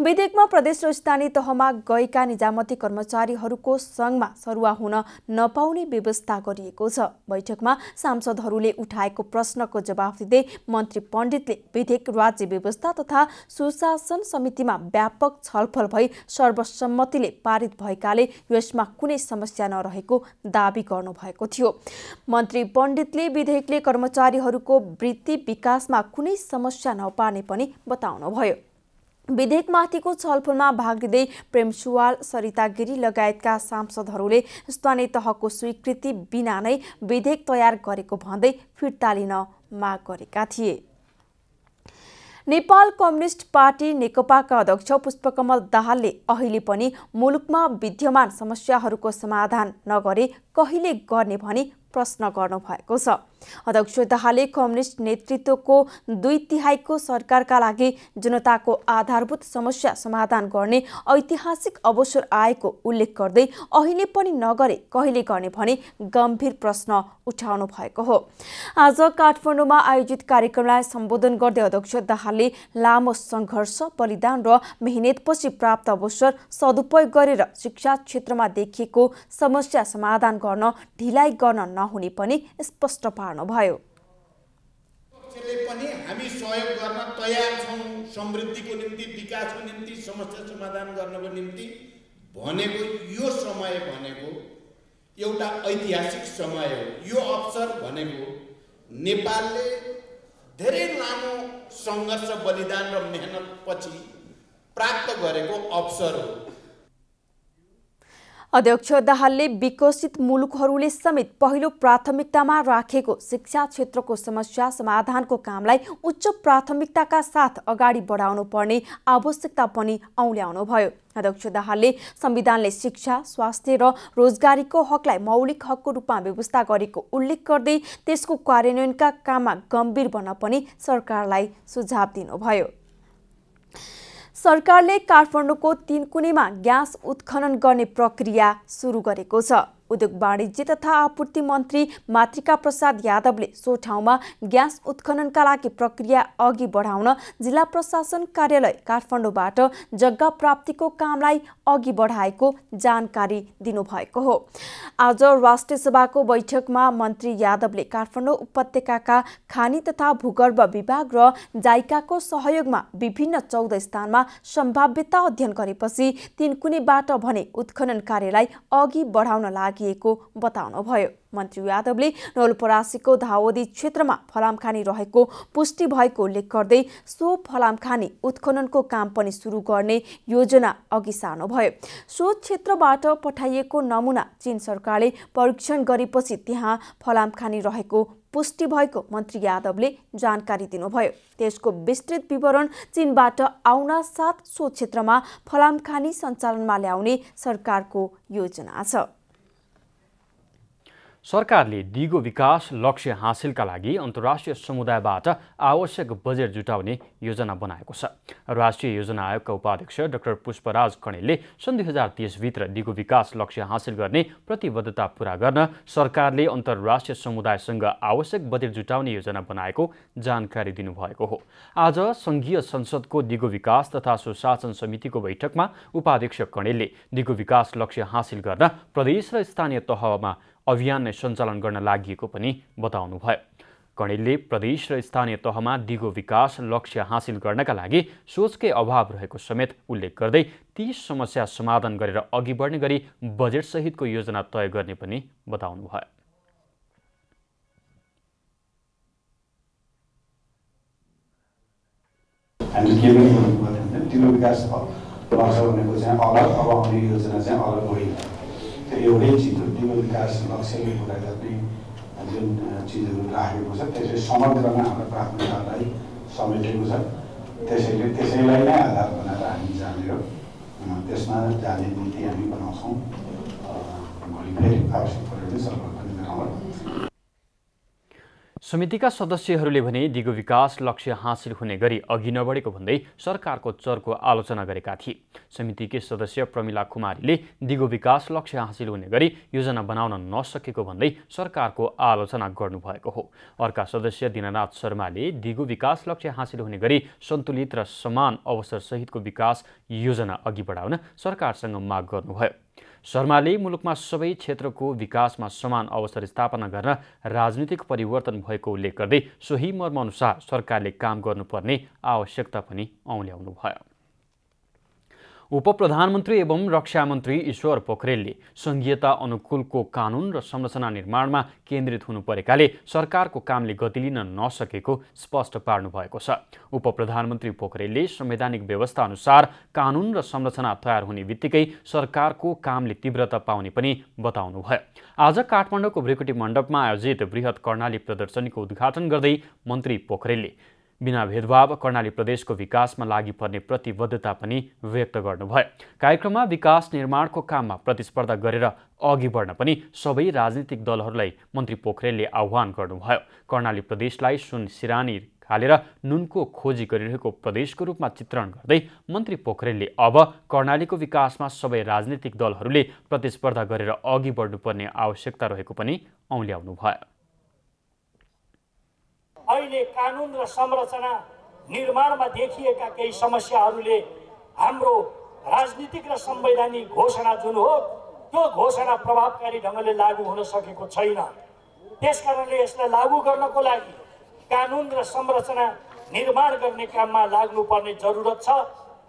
विधेयकमा प्रदेश र स्थानीय तहमा गएका निजामती कर्मचारीहरूको सङ्घमा सरुवा हुन नपाउने व्यवस्था गरिएको छ। बैठकमा सांसदहरूले उठाएको प्रश्नको जवाफ दिँदै मन्त्री पण्डितले विधेयक राज्य व्यवस्था तथा सुशासन समितिमा व्यापक छलफल भई सर्वसम्मतिले पारित भएकाले यसमा कुनै समस्या नरहेको दावी गर्नुभएको थियो। मन्त्री पण्डितले विधेयकले कर्मचारीहरूको वृत्ति विकासमा कुनै समस्या नपार्ने पनि बताउनुभयो। विधेयकमाथिको छलफलमा भाग लिँदै प्रेम सुवाल सरिता गिरी लगायतका सांसदहरूले स्थानीय तहको स्वीकृति बिना नै विधेयक तयार गरेको भन्दै फिर्ता लिन माग गरेका थिए। नेपाल कम्युनिस्ट पार्टी नेकपाका अध्यक्ष पुष्पकमल दाहालले अहिले पनि मुलुकमा विद्यमान समस्याहरूको समाधान नगरे कहिले गर्ने भनी प्रश्न गर्नुभएको छ। अध्यक्ष दाहालले कम्युनिस्ट नेतृत्वको दुई तिहाईको सरकारका लागि जनताको आधारभूत समस्या समाधान गर्ने ऐतिहासिक अवसर आएको उल्लेख गर्दै अहिले पनि नगरे कहिले गर्ने भनी गम्भीर प्रश्न उठाउनु भएको हो। आज काठमाडौँमा आयोजित कार्यक्रमलाई सम्बोधन गर्दै अध्यक्ष दाहालले लामो सङ्घर्ष बलिदान र मेहनतपछि प्राप्त अवसर सदुपयोग गरेर शिक्षा क्षेत्रमा देखिएको समस्या समाधान गर्न ढिलाइ गर्न नहुने पनि स्पष्ट पार्नुभयो। पनि हामी सहयोग गर्न तयार छौँ समृद्धिको निम्ति विकासको निम्ति समस्या समाधान गर्नको निम्ति भनेको यो समय भनेको एउटा ऐतिहासिक समय हो। यो अवसर भनेको नेपालले धेरै लामो सङ्घर्ष बलिदान र मेहनतपछि प्राप्त गरेको अवसर हो। अध्यक्ष दाहालले विकसित मुलुकहरूले समेत पहिलो प्राथमिकतामा राखेको शिक्षा क्षेत्रको समस्या समाधानको कामलाई उच्च प्राथमिकताका साथ अगाडि बढाउनु पर्ने आवश्यकता पनि औल्याउनुभयो। अध्यक्ष दाहालले संविधानले शिक्षा स्वास्थ्य र रोजगारीको हकलाई मौलिक हकको रूपमा व्यवस्था गरेको उल्लेख गर्दै त्यसको कार्यान्वयनका काममा गम्भीर बन्न पनि सरकारलाई सुझाव दिनुभयो। सरकारले काठमाडौँको तिनकुनेमा ग्यास उत्खनन गर्ने प्रक्रिया सुरु गरेको छ। उद्योग वाणिज्य तथा आपूर्ति मन्त्री मातृका प्रसाद यादवले सो ठाउँमा ग्यास उत्खननका लागि प्रक्रिया अघि बढाउन जिल्ला प्रशासन कार्यालय काठमाडौँबाट जग्गा प्राप्तिको कामलाई अघि बढाएको जानकारी दिनुभएको हो। आज राष्ट्रिय सभाको बैठकमा मन्त्री यादवले काठमाडौँ उपत्यकाका खानी तथा भूगर्भ विभाग र जाइकाको सहयोगमा विभिन्न चौध स्थानमा सम्भाव्यता अध्ययन गरेपछि तिनकुनेबाट भने उत्खनन कार्यलाई अघि बढाउन लागि। राखिएको बताउनुभयो। मन्त्री यादवले नवलपरासीको धावोदी क्षेत्रमा फलामखानी रहेको पुष्टि भएको उल्लेख गर्दै सो फलामखानी उत्खननको काम पनि सुरु गर्ने योजना अघि सार्नुभयो। सो क्षेत्रबाट पठाइएको नमुना चीन सरकारले परीक्षण गरेपछि त्यहाँ फलामखानी रहेको पुष्टि भएको मन्त्री यादवले जानकारी दिनुभयो। त्यसको विस्तृत विवरण चीनबाट आउन साथ सो क्षेत्रमा फलामखानी सञ्चालनमा ल्याउने सरकारको योजना छ। सरकारले दिगो विकास लक्ष्य हासिलका लागि अन्तर्राष्ट्रिय समुदायबाट आवश्यक बजेट जुटाउने योजना बनाएको छ। राष्ट्रिय योजना आयोगका उपाध्यक्ष डाक्टर पुष्पराज कणेलले सन् दुई हजार तिसभित्र दिगो विकास लक्ष्य हासिल गर्ने प्रतिबद्धता पूरा गर्न सरकारले अन्तर्राष्ट्रिय समुदायसँग आवश्यक बजेट जुटाउने योजना बनाएको जानकारी दिनुभएको हो। आज सङ्घीय संसदको दिगो विकास तथा सुशासन समितिको बैठकमा उपाध्यक्ष कणेलले दिगो विकास लक्ष्य हासिल गर्न प्रदेश र स्थानीय तहमा अभियान नै सञ्चालन गर्न लागि पनि बताउनुभयो। कणेलले प्रदेश र स्थानीय तहमा दिगो विकास लक्ष्य हासिल गर्नका लागि सोचकै अभाव रहेको समेत उल्लेख गर्दै ती समस्या समाधान गरेर अघि बढ्ने गरी बजेटसहितको योजना तय गर्ने पनि बताउनुभयो। हामीले के पनि विकास लक्ष्य भनेको चाहिँ अलग अब आउने योजना चाहिँ अलग होइन। त्यो एउटै चिज हो विकास लक्ष्यले पुरा गर्ने जुन चिजहरू राखेको छ। त्यसले समग्रमा हाम्रो प्राथमिकतालाई समेटेको छ। त्यसैले त्यसैलाई नै आधार बनाएर हामी जाने हो। त्यसमा जाने नीति हामी बनाउँछौँ। भोलि फेरि आवश्यक पऱ्यो भने सर्वत्र पनि समितिका सदस्यहरूले भने दिगो विकास लक्ष्य हासिल हुने गरी अघि नबढेको भन्दै सरकारको चरको आलोचना गरेका थिए। समितिकी सदस्य प्रमिला कुमारीले दिगो विकास लक्ष्य हासिल हुने गरी योजना बनाउन नसकेको भन्दै सरकारको आलोचना गर्नुभएको हो। अर्का सदस्य दिननाथ शर्माले दिगो विकास लक्ष्य हासिल हुने गरी सन्तुलित र समान अवसरसहितको विकास योजना अघि बढाउन सरकारसँग माग गर्नुभयो। शर्माले मुलुकमा सबै क्षेत्रको विकासमा समान अवसर स्थापना गर्न राजनीतिक परिवर्तन भएको उल्लेख गर्दै सोही मर्मअनुसार सरकारले काम गर्नुपर्ने आवश्यकता पनि औल्याउनु भयो उपप्रधानमन्त्री एवं रक्षा मन्त्री ईश्वर पोखरेलले सङ्घीयता अनुकूलको कानुन र संरचना निर्माणमा केन्द्रित हुनु परेकाले सरकारको कामले गति लिन नसकेको स्पष्ट पार्नु भएको छ। उपप्रधानमन्त्री पोखरेलले संवैधानिक व्यवस्था अनुसार कानुन र संरचना तयार हुने बित्तिकै सरकारको कामले तीव्रता पाउने पनि बताउनुभयो। आज काठमाडौँको भ्रिकुटी मण्डपमा आयोजित वृहत कर्णाली प्रदर्शनीको उद्घाटन गर्दै मन्त्री पोखरेलले बिना भेदभाव कर्णाली प्रदेशको विकासमा लागि पर्ने प्रतिबद्धता पनि व्यक्त गर्नुभयो। कार्यक्रममा विकास निर्माणको काममा प्रतिस्पर्धा गरेर अघि बढ्न पनि सबै राजनीतिक दलहरूलाई मन्त्री पोखरेलले आह्वान गर्नुभयो। कर्णाली प्रदेशलाई सुन सिरानी हालेर नुनको खोजी गरिरहेको प्रदेशको रूपमा चित्रण गर्दै मन्त्री पोखरेलले अब कर्णालीको विकासमा सबै राजनीतिक दलहरूले प्रतिस्पर्धा गरेर अघि बढ्नुपर्ने आवश्यकता रहेको पनि औल्याउनुभयो। अहिले कानुन र संरचना निर्माणमा देखिएका केही समस्याहरूले हाम्रो राजनीतिक र संवैधानिक घोषणा जुन हो त्यो घोषणा प्रभावकारी ढङ्गले लागू हुन सकेको छैन। त्यसकारणले यसलाई लागू गर्नको लागि कानुन र संरचना निर्माण गर्ने काममा लाग्नुपर्ने जरुरत छ।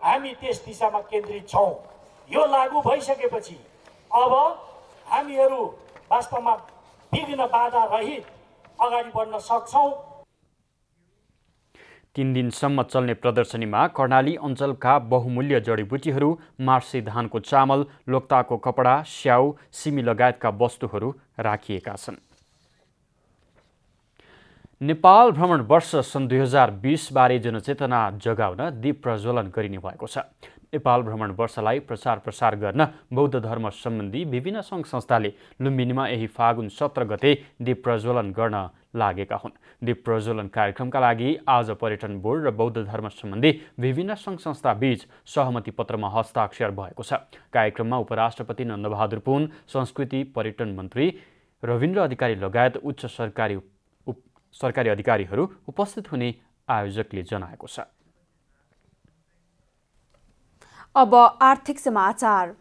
हामी त्यस दिशामा केन्द्रित छौँ। यो लागू भइसकेपछि अब हामीहरू वास्तवमा विघ्न बाधा रहित अगाडि बढ्न सक्छौँ। तिन दिनसम्म चल्ने प्रदर्शनीमा कर्णाली अञ्चलका बहुमूल्य जडीबुटीहरू मार्सी धानको चामल लोक्ताको कपडा स्याउ सिमी लगायतका वस्तुहरू राखिएका छन्। नेपाल भ्रमण वर्ष सन् दुई हजार बिसबारे जनचेतना जगाउन दीप प्रज्वलन गरिने भएको छ। नेपाल भ्रमण वर्षलाई प्रचार प्रसार गर्न बौद्ध धर्म सम्बन्धी विभिन्न सङ्घ संस्थाले लुम्बिनीमा यही फागुन सत्र गते दीप प्रज्वलन गर्न लागेका हुन्। दीप प्रज्वलन कार्यक्रमका लागि आज पर्यटन बोर्ड र बौद्ध धर्म सम्बन्धी विभिन्न सङ्घ संस्था बीच सहमति पत्रमा हस्ताक्षर भएको छ। कार्यक्रममा उपराष्ट्रपति नन्दबहादुर पुन संस्कृति पर्यटन मन्त्री रविन्द्र अधिकारी लगायत उच्च सरकारी सरकारी अधिकारीहरू उपस्थित हुने आयोजकले जनाएको छ। अब आर्थिक समाचार।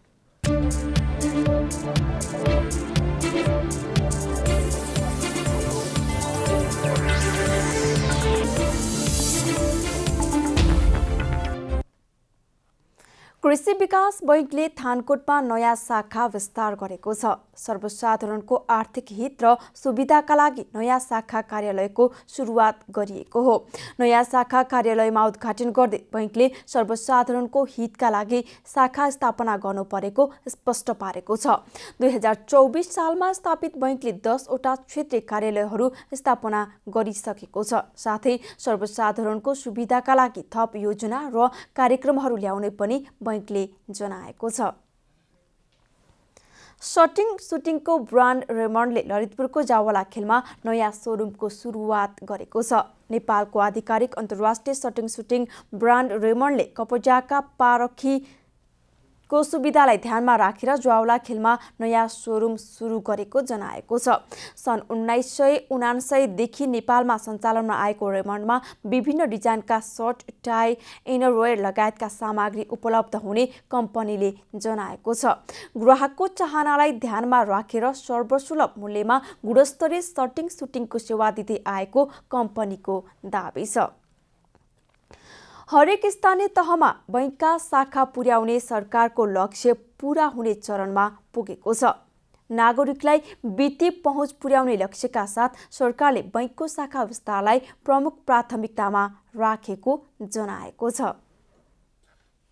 कृषि विकास बैङ्कले थानकोटमा नयाँ शाखा विस्तार गरेको छ। सर्वसाधारणको आर्थिक हित र सुविधाका लागि नयाँ शाखा कार्यालयको सुरुवात गरिएको हो। नयाँ शाखा कार्यालयमा उद्घाटन गर्दै बैङ्कले सर्वसाधारणको हितका लागि शाखा स्थापना गर्नु परेको स्पष्ट पारेको छ। दुई हजार चौबिस सालमा स्थापित बैङ्कले दसवटा क्षेत्रीय कार्यालयहरू स्थापना गरिसकेको छ। साथै सर्वसाधारणको सुविधाका लागि थप योजना र कार्यक्रमहरू ल्याउने पनि बैङ्कले जनाएको छ। सटिङ सुटिङको ब्रान्ड रेमन्डले ललितपुरको जावला खेलमा नयाँ सोरुमको सुरुवात गरेको छ। नेपालको आधिकारिक अन्तर्राष्ट्रिय सटिङ सुटिङ ब्रान्ड रेमन्डले कपजाका पारखी को सुविधालाई ध्यानमा राखेर ज्वाउला खेलमा नयाँ सोरुम सुरु गरेको जनाएको छ। सन् उन्नाइस सय उनासयदेखि नेपालमा सञ्चालनमा आएको रेमन्डमा विभिन्न डिजाइनका सर्ट टाई इनरवेयर लगायतका सामग्री उपलब्ध हुने कम्पनीले जनाएको छ। ग्राहकको चाहनालाई ध्यानमा राखेर सर्वसुलभ मूल्यमा गुणस्तरीय सर्टिङ सुटिङको सेवा दिँदै आएको कम्पनीको दावी छ। हरेक स्थानीय तहमा बैङ्कका शाखा पुर्याउने सरकारको लक्ष्य पुरा हुने चरणमा पुगेको छ। नागरिकलाई वित्तीय पहुँच पुर्याउने लक्ष्यका साथ सरकारले बैङ्कको शाखा विस्तारलाई प्रमुख प्राथमिकतामा राखेको जनाएको छ।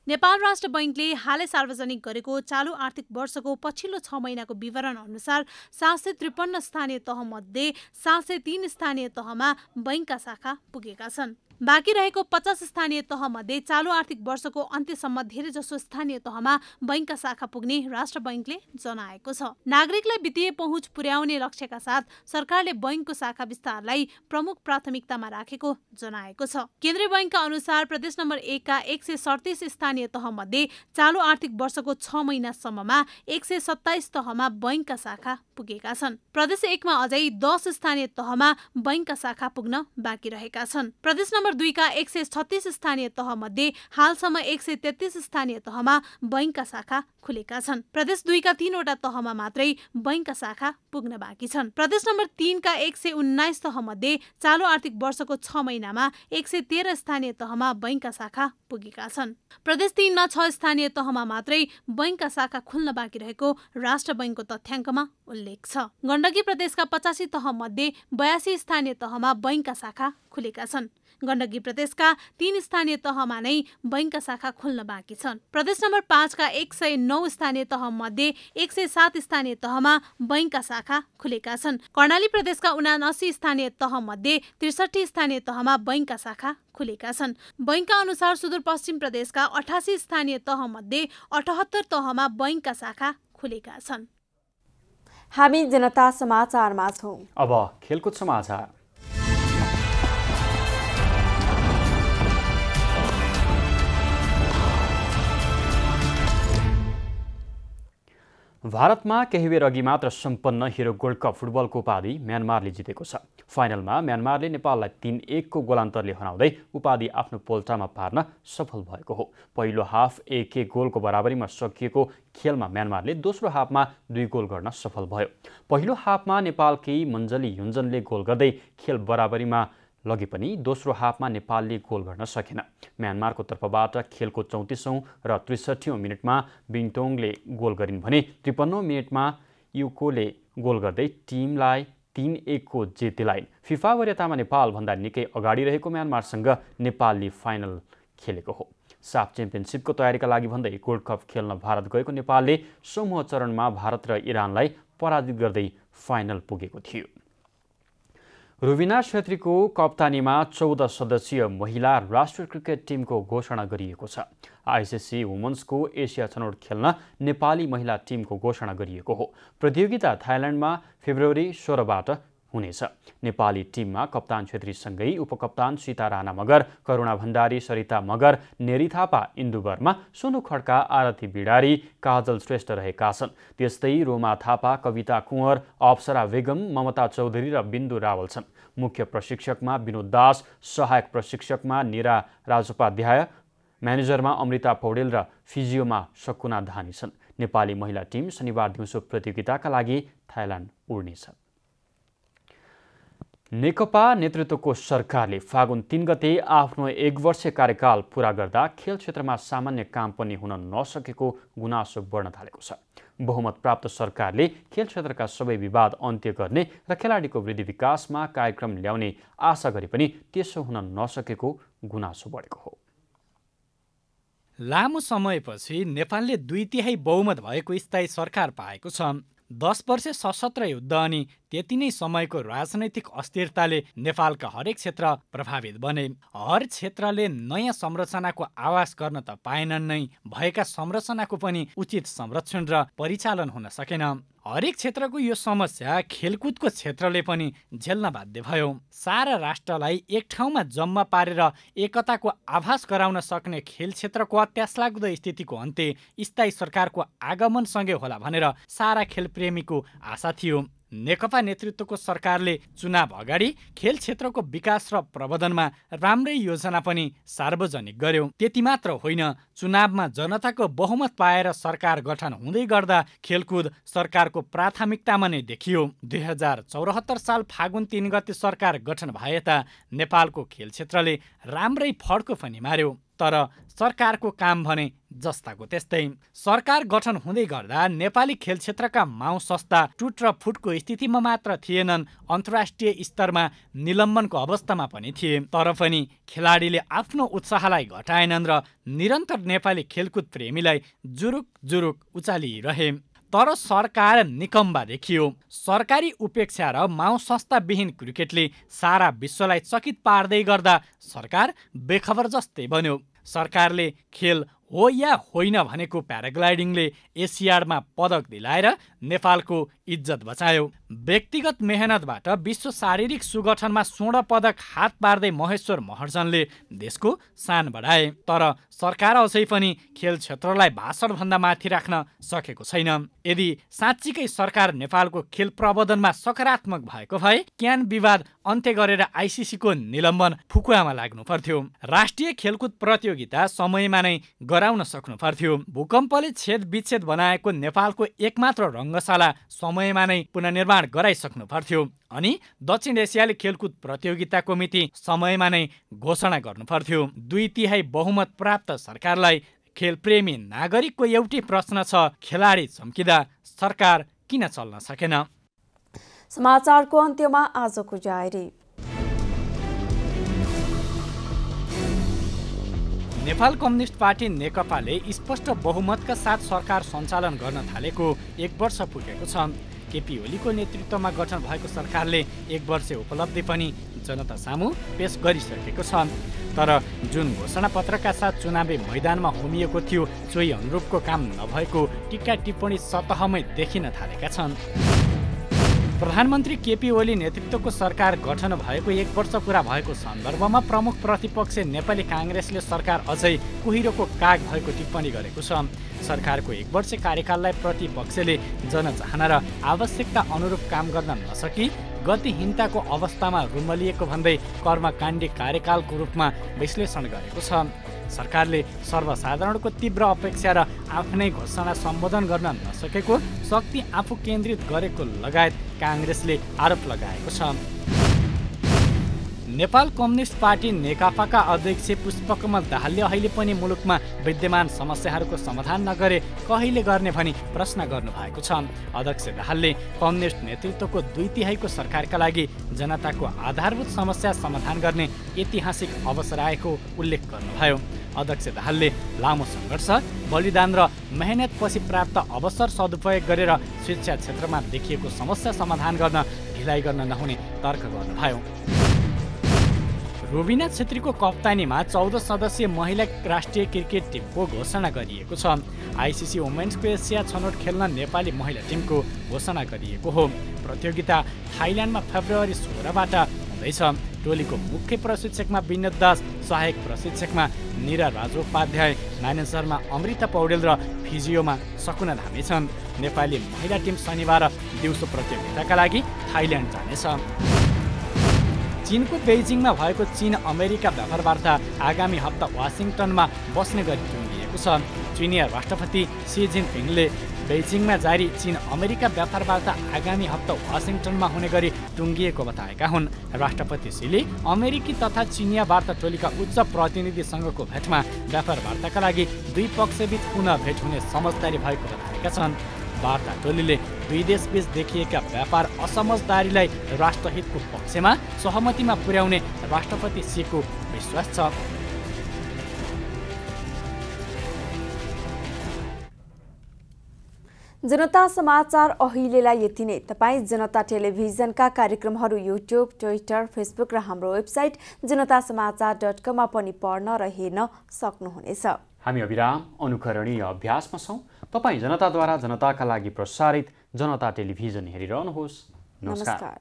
नेपाल राष्ट्र बैङ्कले हालै सार्वजनिक गरेको चालु आर्थिक वर्षको पछिल्लो छ महिनाको विवरण अनुसार सात सय त्रिपन्न स्थानीय तहमध्ये सात सय तीन स्थानीय तहमा बैङ्कका शाखा पुगेका छन्। बाँकी रहेको पचास स्थानीय तहमध्ये चालु आर्थिक वर्षको अन्त्यसम्म धेरै जसो स्थानीय तहमा बैङ्कका शाखा पुग्ने राष्ट्र बैङ्कले जनाएको छ। नागरिकलाई वित्तीय पहुँच पुर्याउने लक्ष्यका साथ सरकारले बैङ्कको शाखा विस्तारलाई प्रमुख प्राथमिकतामा राखेको जनाएको छ। केन्द्रीय बैङ्कका अनुसार प्रदेश नम्बर एकका एक सय सडतिस स्थानीय तहमध्ये चालु आर्थिक वर्षको छ महिनासम्ममा एक सय सत्ताइस तहमा बैङ्कका शाखा पुगेका छन्। प्रदेश एकमा अझै दस स्थानीय तहमा बैङ्कका शाखा पुग्न बाँकी रहेका छन्। प्रदेश नम्बर दुईका एक सय छत्तिस स्थानीय तहमध्ये हालसम्म एक सय तेत्तिस स्थानीय तहमा बैङ्कका शाखा खुलेका छन्। प्रदेश दुईका तीनवटा तहमा मात्रै बैङ्कका शाखा पुग्न बाँकी छन्। प्रदेश नम्बर तीनका एक सय उन्नाइस तह मध्ये चालु आर्थिक वर्षको छ महिनामा एक सय तेह्र स्थानीय तहमा बैङ्कका शाखा पुगेका छन्। प्रदेश तीनमा छ स्थानीय तहमा मात्रै बैङ्कका शाखा खुल्न बाँकी रहेको राष्ट्र बैङ्कको तथ्याङ्कमा उल्लेख छ। गण्डकी प्रदेशका पचासी तह मध्ये बयासी स्थानीय तहमा बैङ्कका शाखा खुलेका छन्। गण्डकी प्रदेशका तीन स्थानीय तहमा नै बैङ्कका शाखा खुल्न बाँकी छन्। प्रदेश नम्बर पाँचका एक सय नौ स्थानीय तह मध्ये एक सय सात स्थानीय तहमा बैङ्कका शाखा खुलेका छन्। कर्णाली प्रदेशका उनासी स्थानीय तह मध्ये त्रिसठी स्थानीय तहमा बैङ्कका शाखा खुलेका छन्। बैङ्कका अनुसार सुदूरपश्चिम प्रदेशका अठासी स्थानीय तह मध्ये अठहत्तर तहमा बैङ्कका शाखा खुलेका छन्। हामी जनता समाचारमा छौँ। अब खेलकुद समाचार। भारतमा केही बेर अघि मात्र सम्पन्न हिरो गोल्ड कप फुटबलको उपाधि म्यानमारले जितेको छ। फाइनलमा म्यानमारले नेपाललाई तिन एकको गोलान्तरले हराउँदै उपाधि आफ्नो पोल्टामा पार्न सफल भएको हो। पहिलो हाफ एक एक गोलको बराबरीमा सकिएको खेलमा म्यानमारले दोस्रो हाफमा दुई गोल गर्न सफल भयो। पहिलो हाफमा नेपालकै मञ्जली युन्जनले गोल गर्दै खेल बराबरीमा लगे पनि दोस्रो हाफमा नेपालले गोल गर्न सकेन। म्यानमारको तर्फबाट खेलको चौतिसौँ र त्रिसठीौँ मिनटमा बिङटोङले गोल गरिन् भने त्रिपन्नौ मिनटमा युकोले गोल गर्दै टिमलाई तिन एकको जित दिलाइन् फिफा वरियतामा नेपालभन्दा निकै अगाडि रहेको म्यानमारसँग नेपालले फाइनल खेलेको हो। साफ च्याम्पियनसिपको तयारीका लागि भन्दै गोल्ड कप खेल्न भारत गएको नेपालले समूह चरणमा भारत र इरानलाई पराजित गर्दै फाइनल पुगेको थियो। रुबिना छेत्रीको कप्तानीमा चौध सदस्यीय महिला राष्ट्रिय क्रिकेट टिमको घोषणा गरिएको छ। आइसिसी वुमन्सको एसिया छनौट खेल्न नेपाली महिला टिमको घोषणा गरिएको हो। प्रतियोगिता थाइल्यान्डमा फेब्रुअरी सोह्रबाट हुनेछ। नेपाली टिममा कप्तान छेत्रीसँगै उपकप्तान सीता राणा मगर करुणा भण्डारी सरिता मगर नेरी थापा इन्दु वर्मा सोनु खड्का आरती बिडारी काजल श्रेष्ठ रहेका छन्। त्यस्तै रोमा थापा कविता कुँवर अप्सरा बेगम ममता चौधरी र बिन्दु रावल छन्। मुख्य प्रशिक्षकमा विनोद दास सहायक प्रशिक्षकमा निरा राजोपाध्याय म्यानेजरमा अमृता पौडेल र फिजियोमा सकुना धानी छन्। नेपाली महिला टिम शनिबार दिउँसो प्रतियोगिताका लागि थाइल्यान्ड उड्नेछ। नेकपा नेतृत्वको सरकारले फागुन तिन गते आफ्नो एक वर्ष कार्यकाल पुरा गर्दा खेल क्षेत्रमा सामान्य काम पनि हुन नसकेको गुनासो बढ्न थालेको छ। बहुमत प्राप्त सरकारले खेल क्षेत्रका सबै विवाद अन्त्य गर्ने र खेलाडीको वृद्धि विकासमा कार्यक्रम ल्याउने आशा गरे पनि त्यसो हुन नसकेको गुनासो बढेको हो। लामो समयपछि नेपालले दुई तिहाई बहुमत भएको स्थायी सरकार पाएको छ। दस वर्ष सशस्त्र युद्ध अनि त्यति नै समयको राजनैतिक अस्थिरताले नेपालका हरेक क्षेत्र प्रभावित बने। हर क्षेत्रले नयाँ संरचनाको आवास गर्न त पाएनन् नै भएका संरचनाको पनि उचित संरक्षण र परिचालन हुन सकेन। हरेक क्षेत्रको यो समस्या खेलकुदको क्षेत्रले पनि झेल्न बाध्य भयो। सारा राष्ट्रलाई एक ठाउँमा जम्मा पारेर एकताको आभास गराउन सक्ने खेल क्षेत्रको अत्यासलाग्दो स्थितिको अन्त्य स्थायी सरकारको आगमनसँगै होला भनेर सारा खेलप्रेमीको आशा थियो। नेकपा नेतृत्वको सरकारले चुनाव अगाडि खेल क्षेत्रको विकास र प्रबन्धनमा राम्रै योजना पनि सार्वजनिक गर्यो। त्यति मात्र होइन चुनावमा जनताको बहुमत पाएर सरकार गठन हुँदै गर्दा खेलकुद सरकारको प्राथमिकतामा नै देखियो। दुई हजार चौरात्तर साल फागुन तिन गते सरकार गठन भए त नेपालको खेल क्षेत्रले राम्रै फड्को पनि मार्यो तर सरकारको काम भने जस्ताको त्यस्तै सरकार गठन हुँदै गर्दा नेपाली खेल क्षेत्रका माउ संस्था टुट र फुटको स्थितिमा मात्र थिएनन् अन्तर्राष्ट्रिय स्तरमा निलम्बनको अवस्थामा पनि थिए। तर पनि खेलाडीले आफ्नो उत्साहलाई घटाएनन् र निरन्तर नेपाली खेलकुद प्रेमीलाई जुरुक जुरुक उचालिरहे। तर सरकार निकम्बा देखियो। सरकारी उपेक्षा र माउ संस्थाविहीन क्रिकेटले सारा विश्वलाई चकित पार्दै गर्दा सरकार बेखबर जस्तै बन्यो। सरकारले खेल हो या होइन भनेको प्याराग्लाइडिङले एसियाडमा पदक दिलाएर नेपालको इज्जत बचायो। व्यक्तिगत मेहनतबाट विश्व शारीरिक सुगठनमा स्वर्ण पदक हात पार्दै महेश्वर महर्जनले देशको सान बढाए। तर सरकार अझै पनि खेल क्षेत्रलाई भाषणभन्दा माथि राख्न सकेको छैन। यदि साँच्चीकै सरकार नेपालको खेल प्रबन्धनमा सकारात्मक भएको भए क्यान विवाद अन्त्य गरेर आइसिसीको निलम्बन फुकुवामा लाग्नु पर्थ्यो। राष्ट्रिय खेलकुद प्रतियोगिता समयमा नै गराउन सक्नु पर्थ्यो। भूकम्पले छेद विच्छेद बनाएको नेपालको एकमात्र रङ्गशाला समयमा नै पुनर्निर्माण गराइसक्नु पर्थ्यो अनि दक्षिण एसियाली खेलकुद प्रतियोगिताको मिति समयमा नै घोषणा गर्नु पर्थ्यो। दुई तिहाई बहुमत प्राप्त सरकारलाई खेलप्रेमी नागरिकको एउटै प्रश्न छ खेलाडी चम्किँदा सरकार किन चल्न सकेन? समाचारको अन्त्यमा आजको जाहेरी नेपाल कम्युनिस्ट पार्टी नेकपाले स्पष्ट बहुमतका साथ सरकार सञ्चालन गर्न थालेको एक वर्ष पुगेको छ। केपी ओलीको नेतृत्वमा गठन भएको सरकारले एक वर्ष उपलब्धि पनि जनता सामु पेश गरिसकेको छ। तर जुन घोषणापत्रका साथ चुनावी मैदानमा होमिएको थियो सोही अनुरूपको काम नभएको टिक्का टिप्पणी सतहमै देखिन थालेका छन्। प्रधानमन्त्री केपी ओली नेतृत्वको सरकार गठन भएको एक वर्ष पुरा भएको सन्दर्भमा प्रमुख प्रतिपक्ष नेपाली काङ्ग्रेसले सरकार अझै कुहिरोको काग भएको टिप्पणी गरेको छ। सरकारको एक वर्ष कार्यकाललाई प्रतिपक्षले जनचाहना र आवश्यकता अनुरूप काम गर्न नसकी गतिहीनताको अवस्थामा रुमलिएको भन्दै कर्मकाण्डी कार्यकालको रूपमा विश्लेषण गरेको छ। सरकारले सर्वसाधारणको तीव्र अपेक्षा र आफ्नै घोषणा सम्बोधन गर्न नसकेको शक्ति आफू केन्द्रित गरेको लगायत काङ्ग्रेसले आरोप लगाएको छ। नेपाल कम्युनिस्ट पार्टी नेकपाका अध्यक्ष पुष्पकमल दाहालले अहिले पनि मुलुकमा विद्यमान समस्याहरूको समाधान नगरे कहिले गर्ने भनी प्रश्न गर्नुभएको छ। अध्यक्ष दाहालले कम्युनिस्ट नेतृत्वको दुई तिहाईको सरकारका लागि जनताको आधारभूत समस्या समाधान गर्ने ऐतिहासिक अवसर आएको उल्लेख गर्नुभयो। अध्यक्ष दाहालले लामो सङ्घर्ष बलिदान र मेहनतपछि प्राप्त अवसर सदुपयोग गरेर शिक्षा क्षेत्रमा देखिएको समस्या समाधान गर्न ढिलाइ गर्न नहुने तर्क गर्नुभयो। रुबिना छेत्रीको कप्तानीमा चौध सदस्यीय महिला राष्ट्रिय क्रिकेट टिमको घोषणा गरिएको छ। आइसिसी वुमेन्सको एसिया छनौट खेल्न नेपाली महिला टिमको घोषणा गरिएको हो। प्रतियोगिता थाइल्यान्डमा फेब्रुअरी सोह्रबाट हुँदैछ। टोलीको मुख्य प्रशिक्षकमा विनोद दास सहायक प्रशिक्षकमा निरा राजोपाध्याय म्यानेजरमा अमृता पौडेल र फिजियोमा सकुना धामी छन्। नेपाली महिला टिम शनिबार दिउँसो प्रतियोगिताका लागि थाइल्यान्ड जानेछ। चिनको बेजिङमा भएको चीन अमेरिका व्यापार वार्ता आगामी हप्ता वासिङटनमा बस्ने गरी टुङ्गिएको छ। चिनिया राष्ट्रपति सी जिनपिङले बेजिङमा जारी चीन अमेरिका व्यापार वार्ता आगामी हप्ता वासिङटनमा हुने गरी टुङ्गिएको बताएका हुन्। राष्ट्रपति सीले अमेरिकी तथा चिनिया वार्ता टोलीका उच्च प्रतिनिधिसँगको भेटमा व्यापार वार्ताका लागि दुई पक्षबीच पुनः भेट हुने समझदारी भएको बताएका छन्। वार्ता टोलीले दुई देशबीच देखिएका व्यापार असमझदारीलाई राष्ट्रहितको पक्षमा सहमतिमा पुर्याउने राष्ट्रपति सीको विश्वास छ। जनता समाचार अहिलेलाई यति नै। तपाईँ जनता टेलिभिजनका कार्यक्रमहरू युट्युब ट्विटर फेसबुक र हाम्रो वेबसाइट जनता समाचार डट कममा पनि पढ्न र हेर्न सक्नुहुनेछ। हामी अविराम अनुकरणीय अभ्यासमा छौँ। तपाईँ जनताद्वारा जनताका लागि प्रसारित जनता टेलिभिजन हेरिरहनुहोस्। नमस्कार।